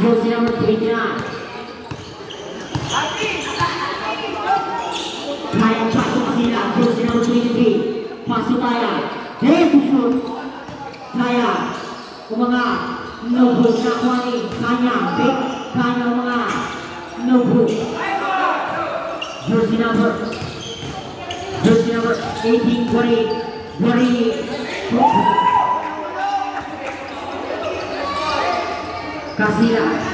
jersey number Kaya jersey number 23. Pasutaya, Kaya, Nubu Nubu. 你俩。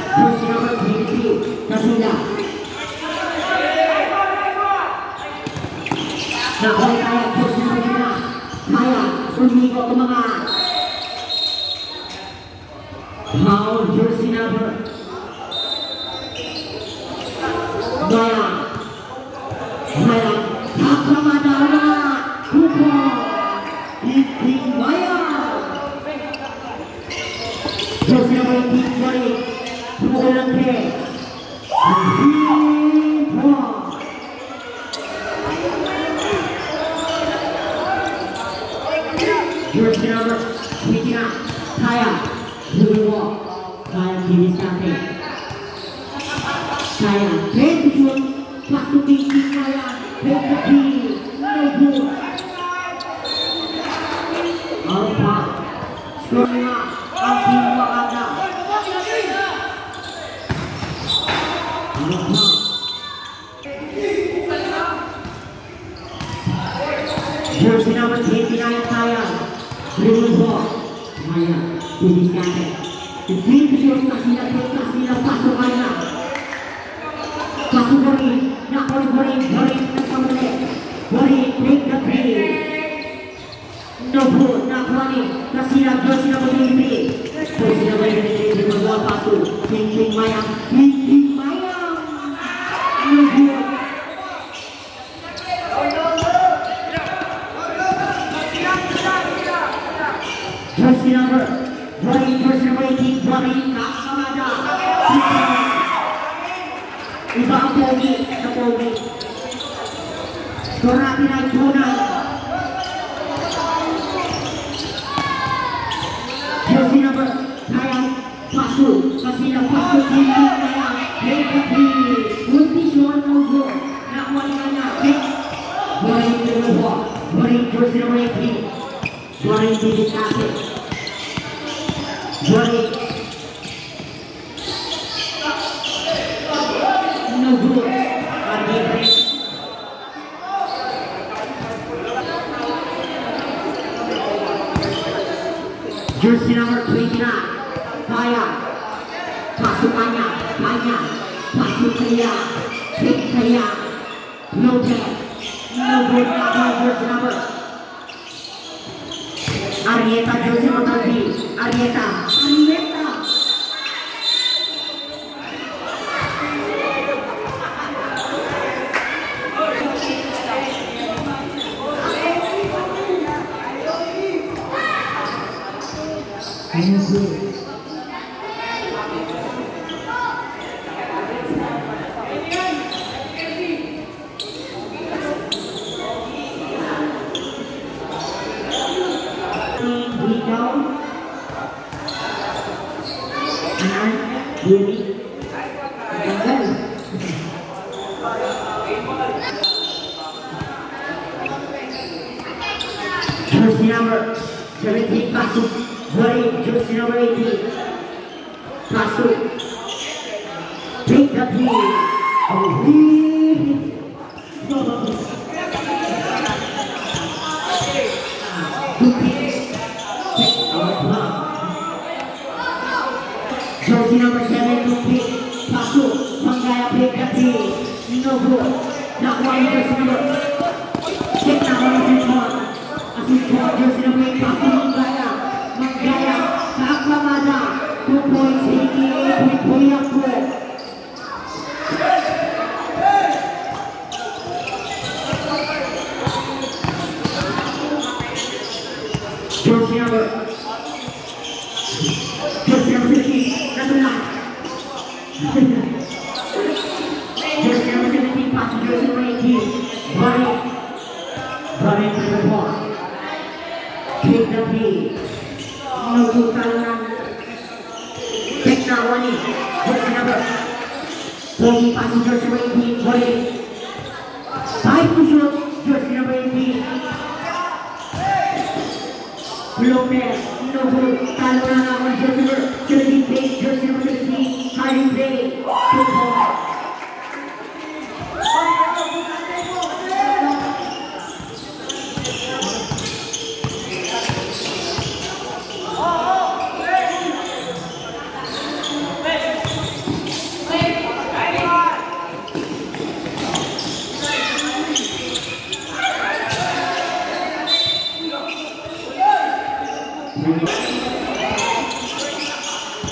I Biblia, ta chwila, piękna chwila, pasowania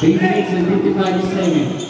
Beating it to 55 to 7.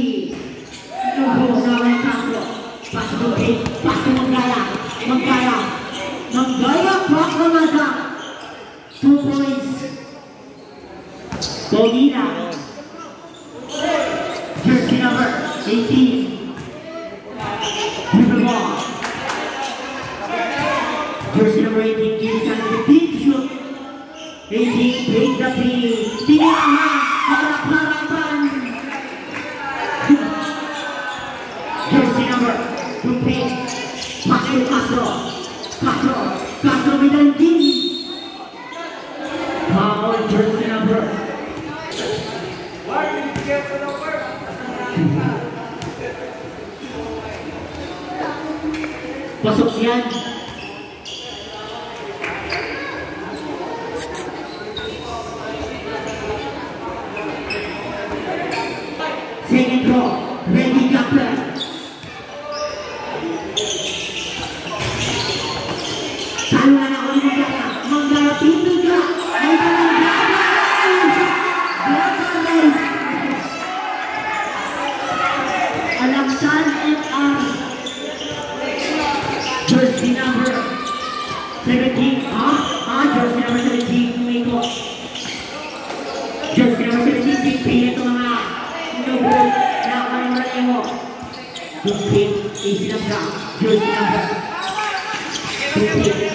siempre.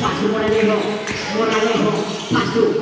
Paso por el viejo, por el viejo, paso.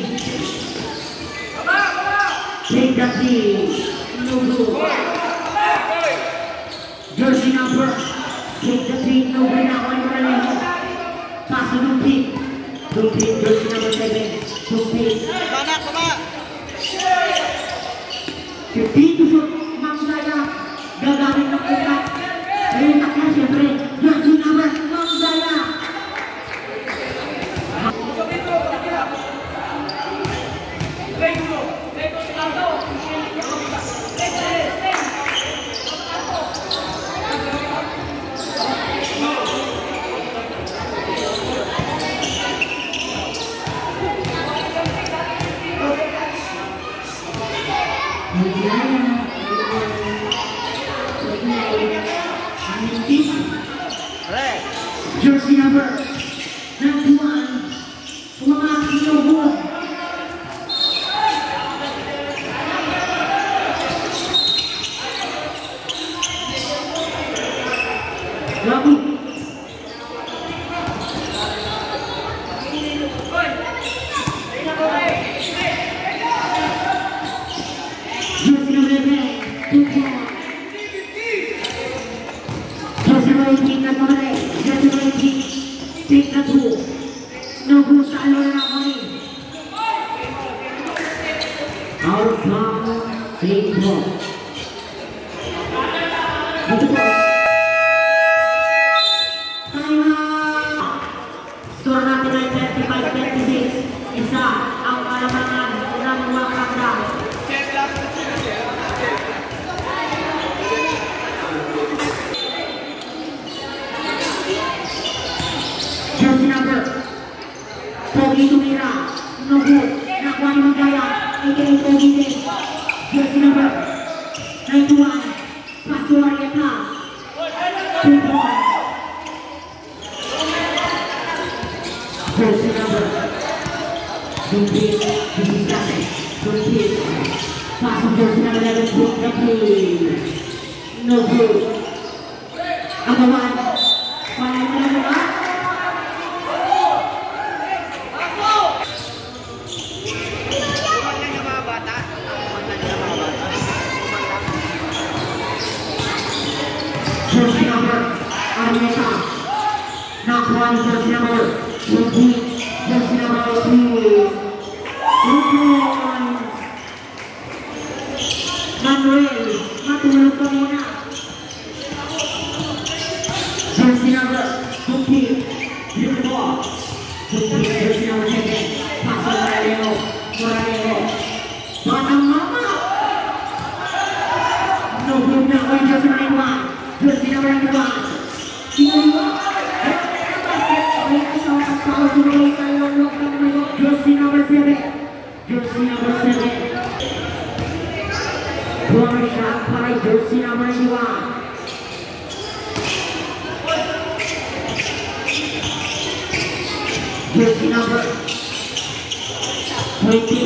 Thank you.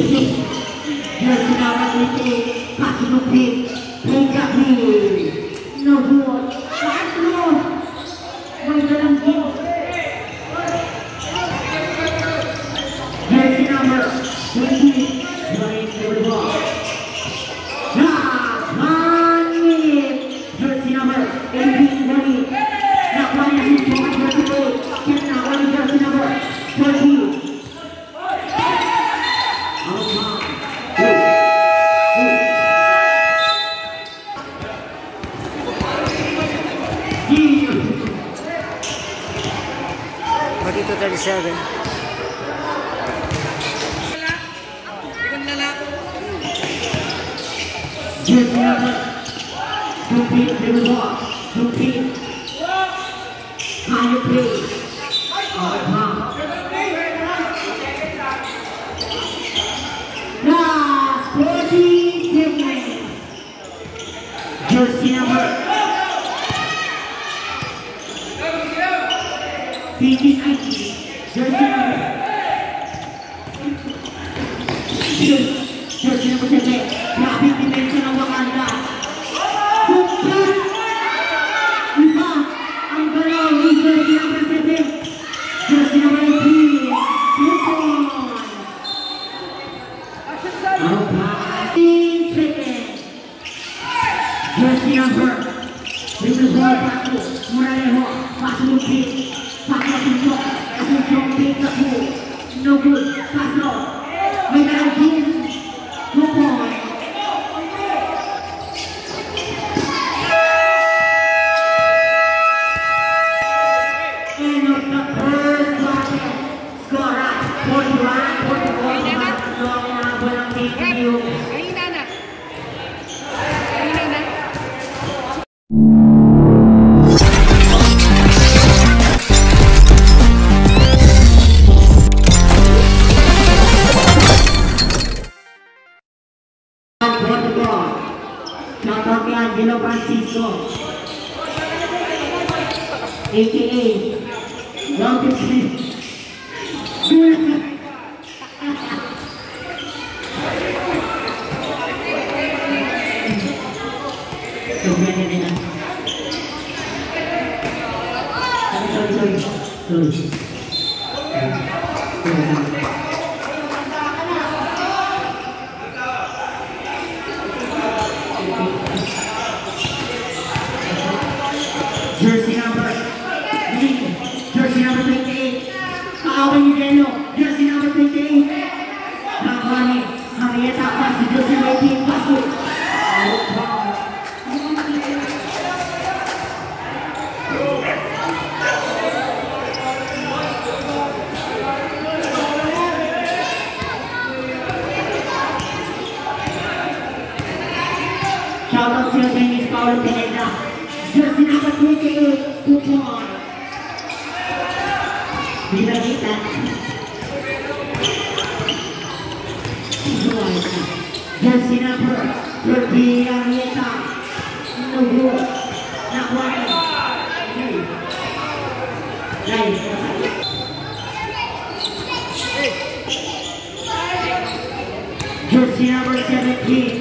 jersi number 17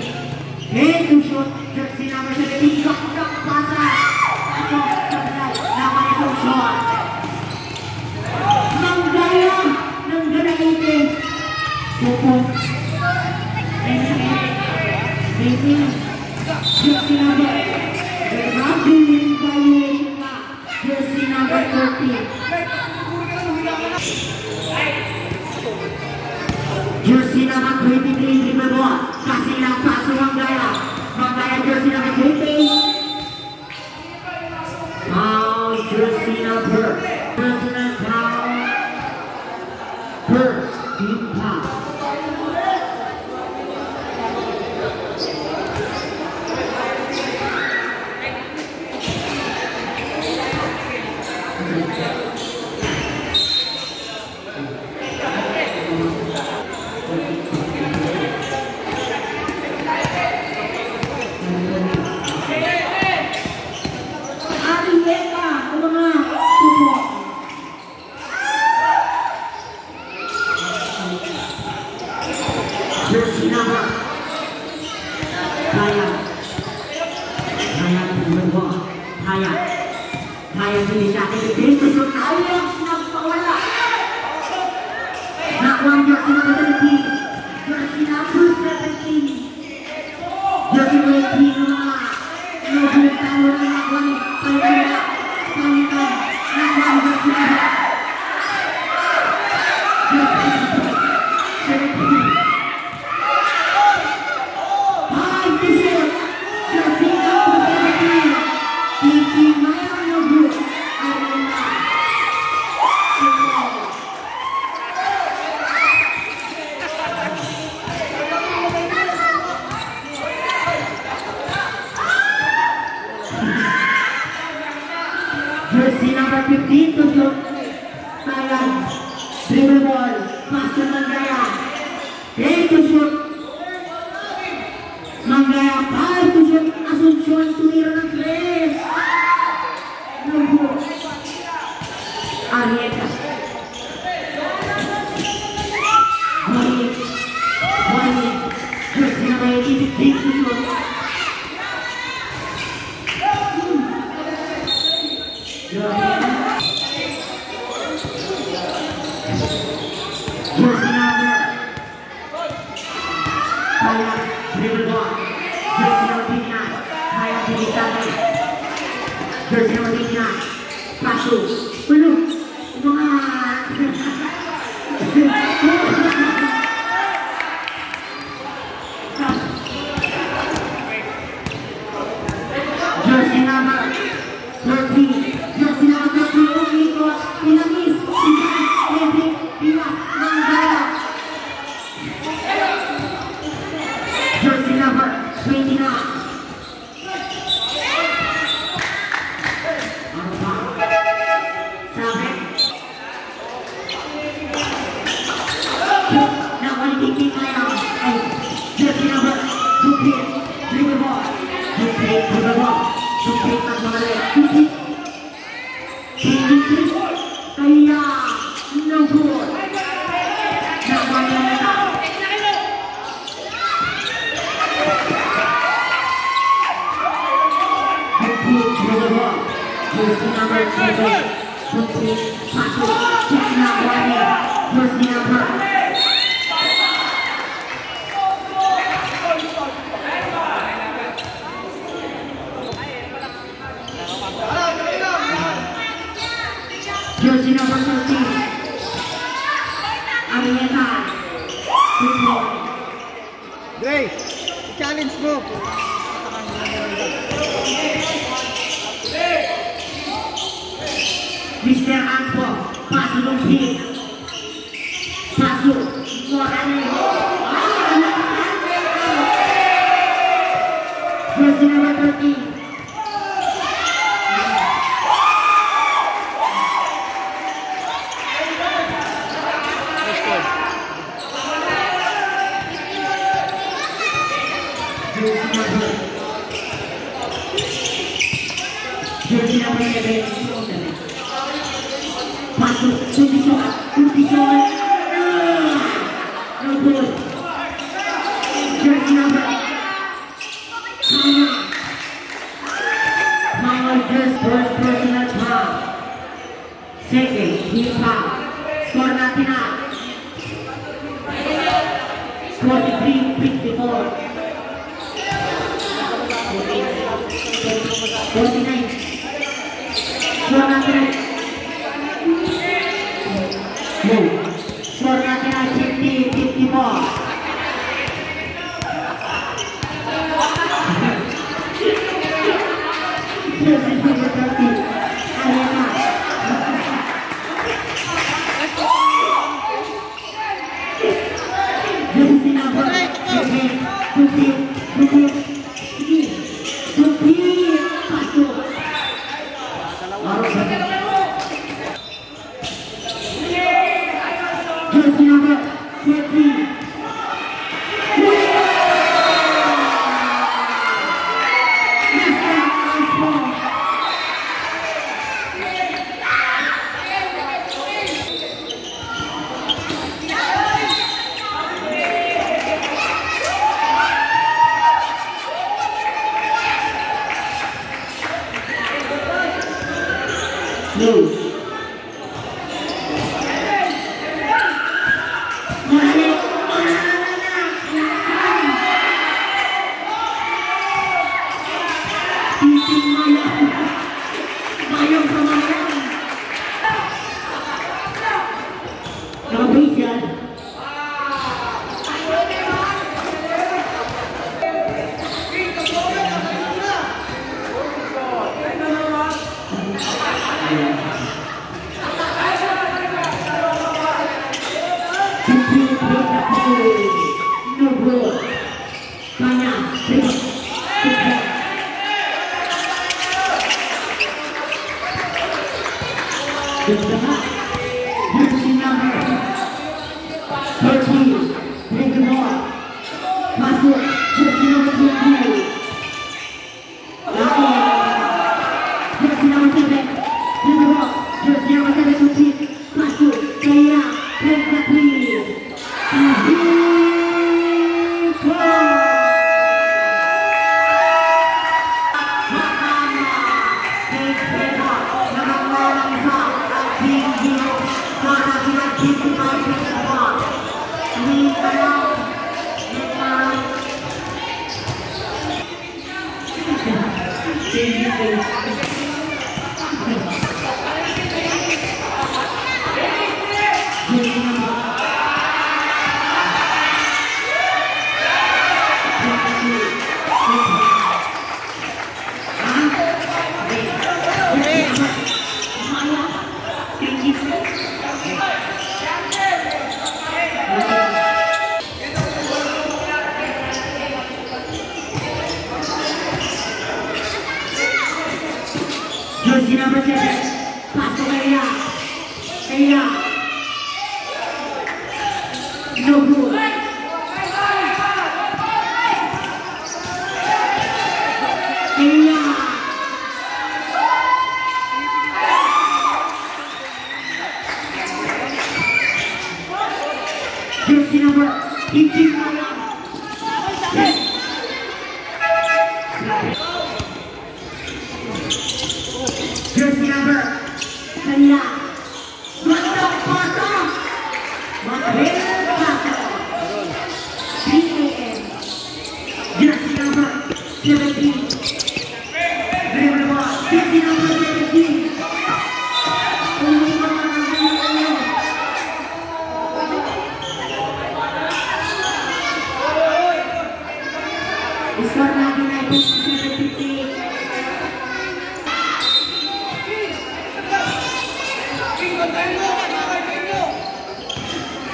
Hey, two shot, jersi number 17 Kemudian ke pasar Acok, kebenar, namanya two shot Nang dalam, nang dalam itu Cukup Ini, ini Jersi number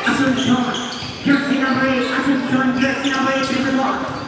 Asunción, Dios sin nombre, Asunción, Dios sin nombre, Cristo.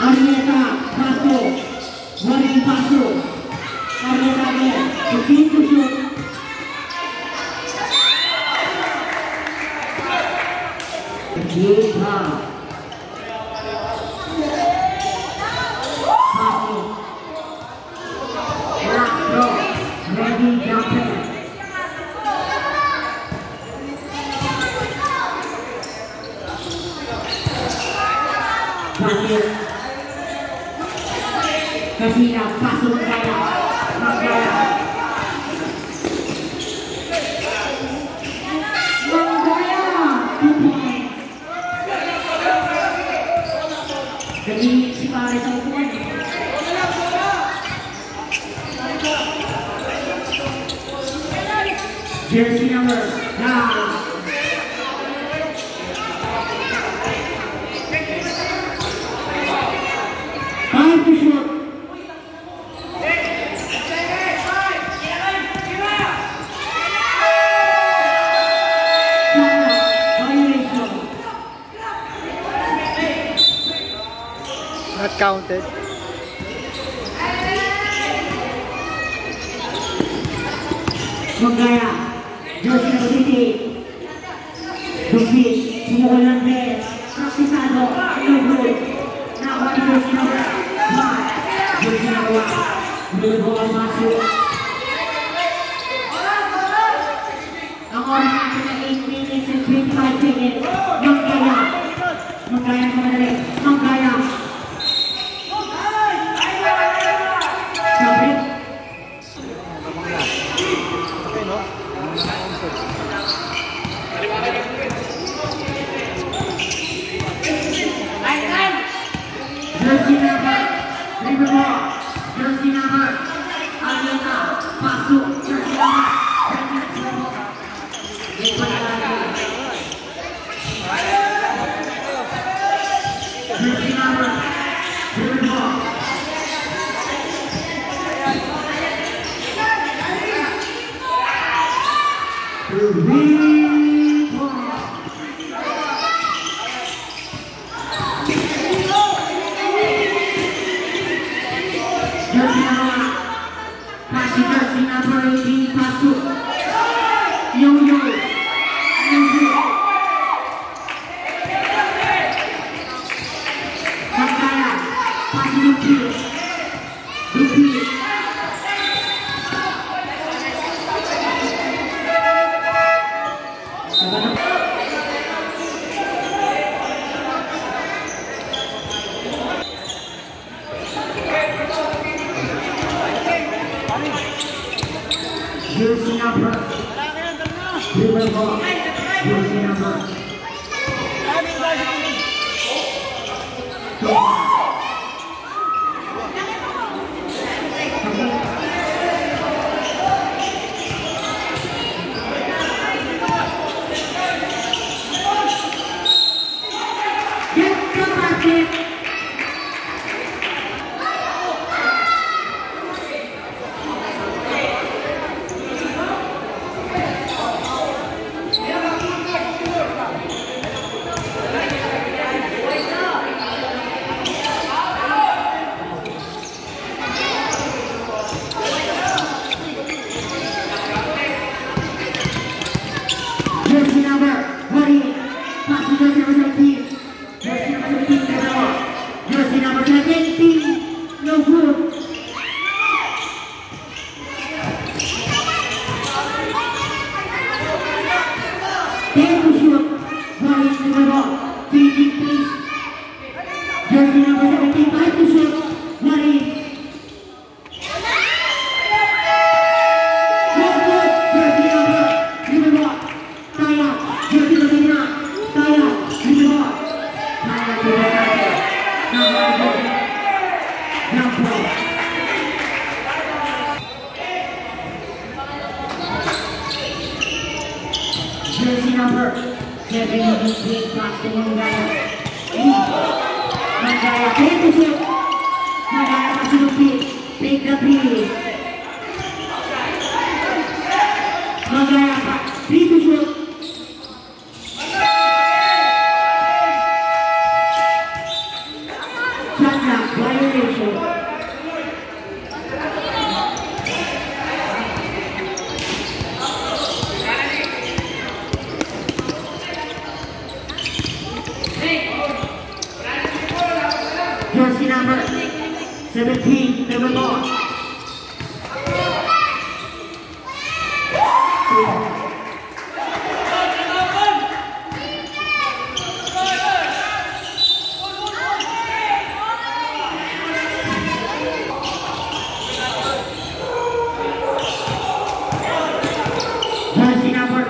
Marieta Castro, Warren Castro,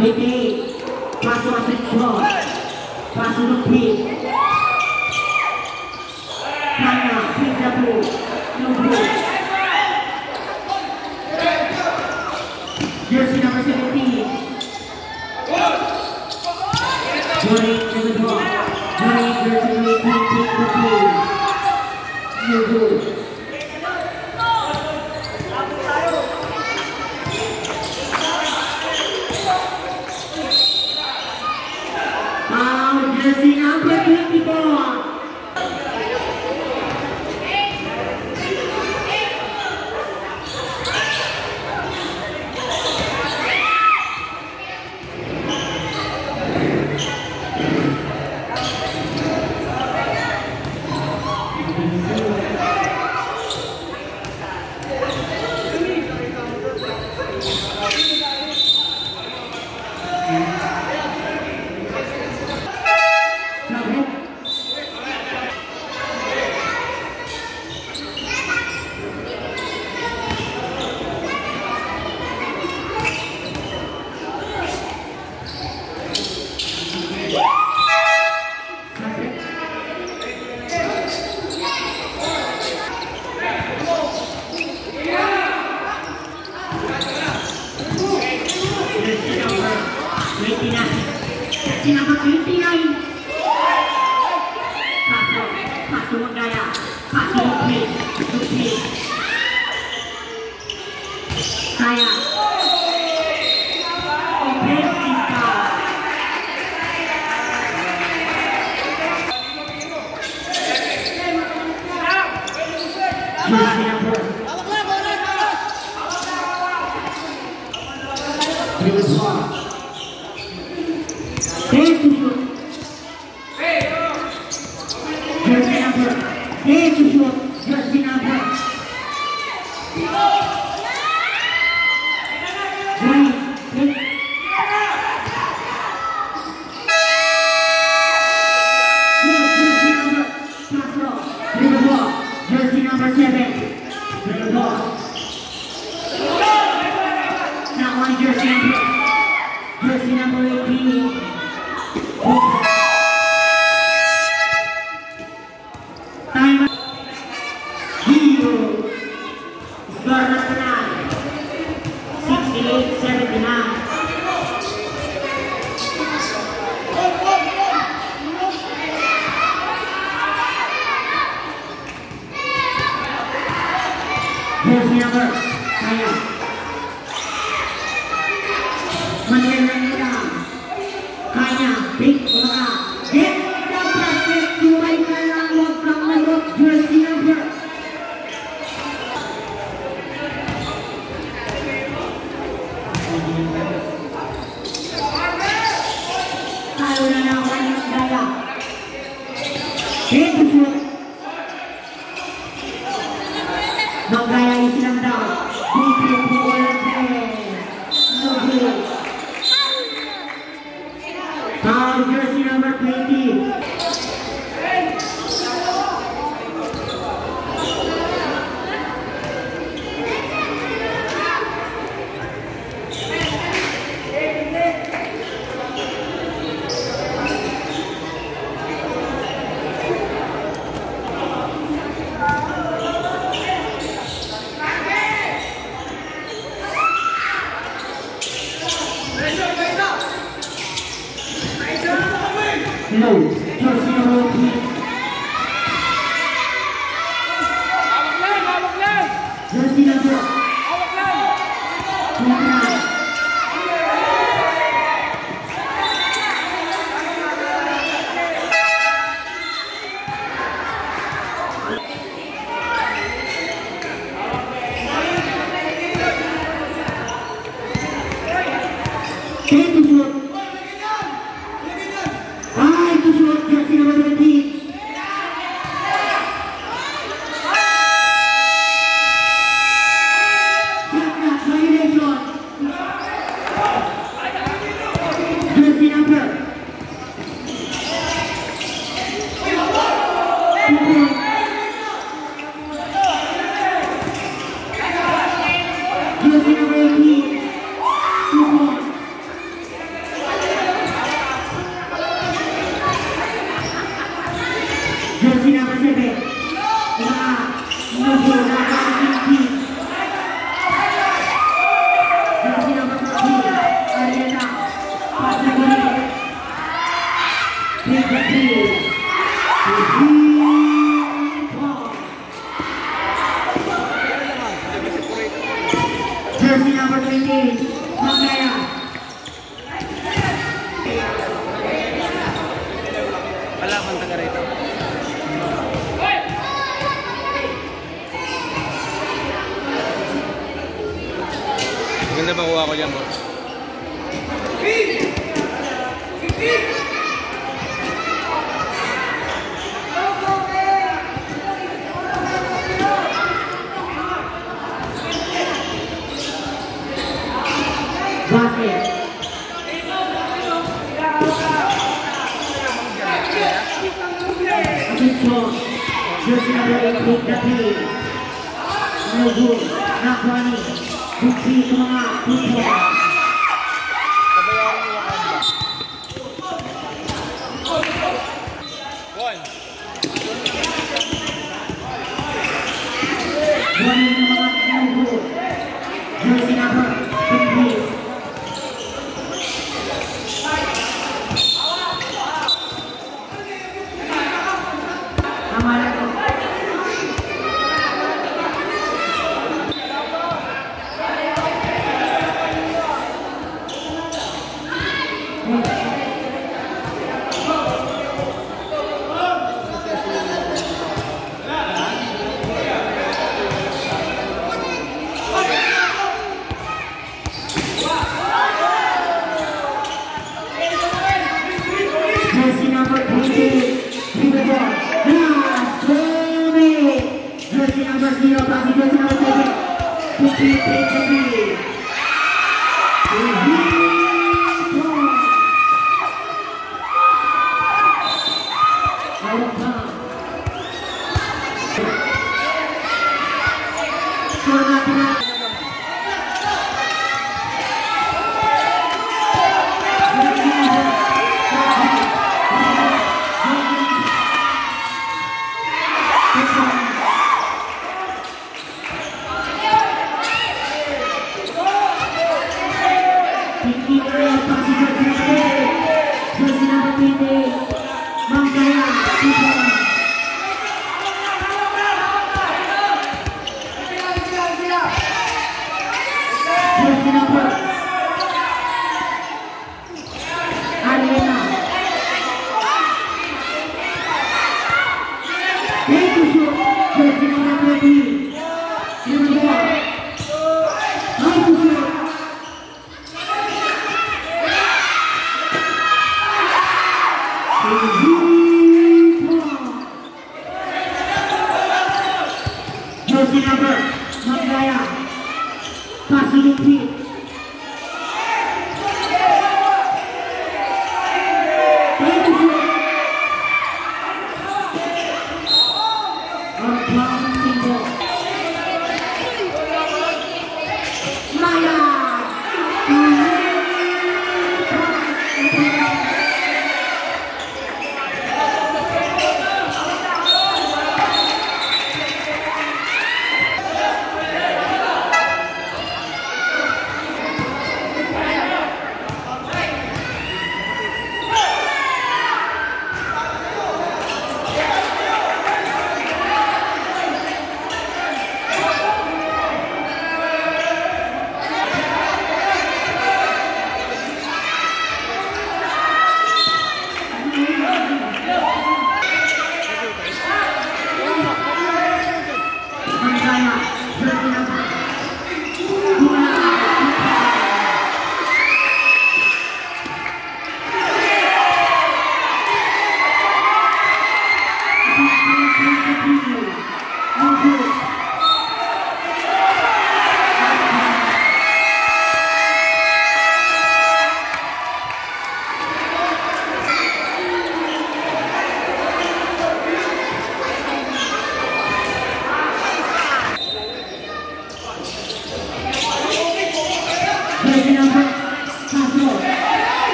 Baby, passa na frente, passa no.